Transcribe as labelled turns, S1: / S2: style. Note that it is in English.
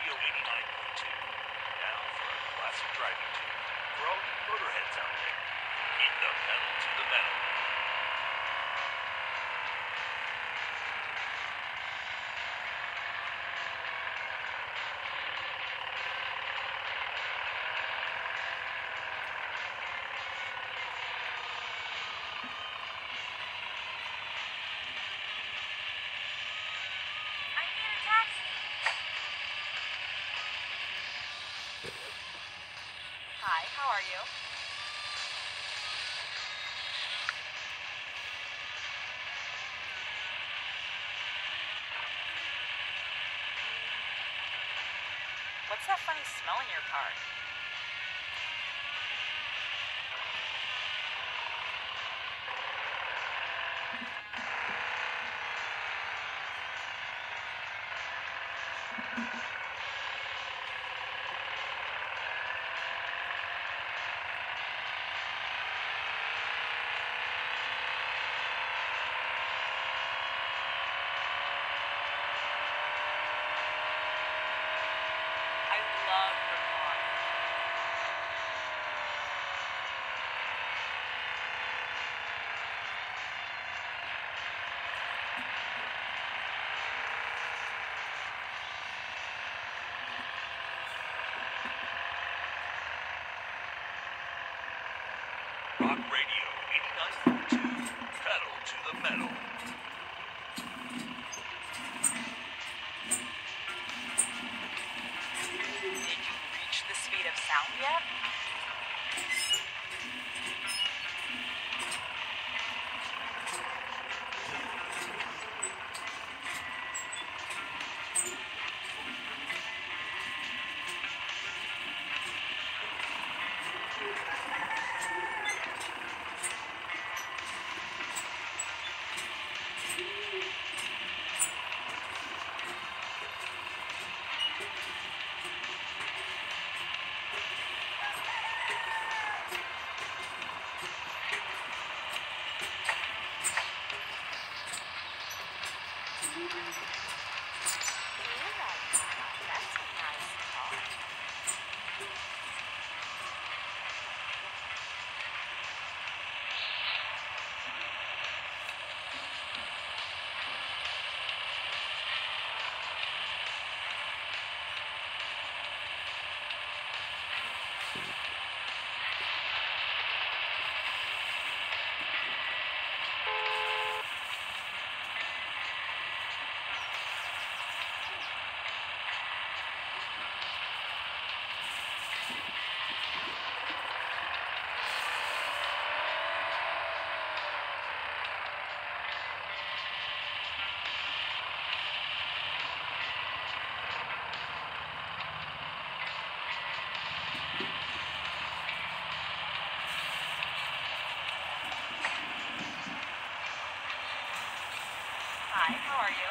S1: Radio 89.2. Now for a classic driving tune. For all you motorheads out there, keep the pedal to the metal.
S2: Hi, how are you? What's that funny smell in your car? Hi, how are you?